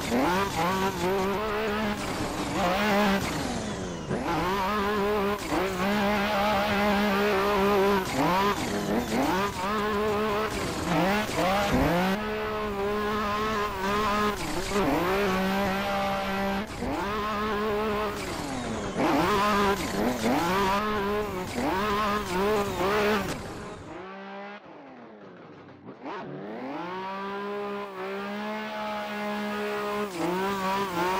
Yeah. Bye.